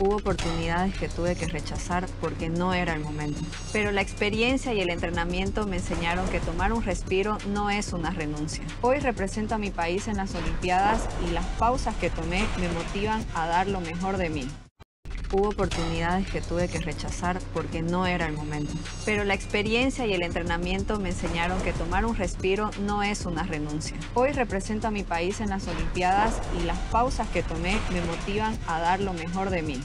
Hubo oportunidades que tuve que rechazar porque no era el momento. Pero la experiencia y el entrenamiento me enseñaron que tomar un respiro no es una renuncia. Hoy represento a mi país en las Olimpiadas y las pausas que tomé me motivan a dar lo mejor de mí. Hubo oportunidades que tuve que rechazar porque no era el momento. Pero la experiencia y el entrenamiento me enseñaron que tomar un respiro no es una renuncia. Hoy represento a mi país en las Olimpiadas y las pausas que tomé me motivan a dar lo mejor de mí.